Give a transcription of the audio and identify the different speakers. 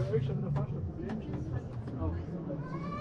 Speaker 1: Ich habe wirklich schon wieder fast ein Problem.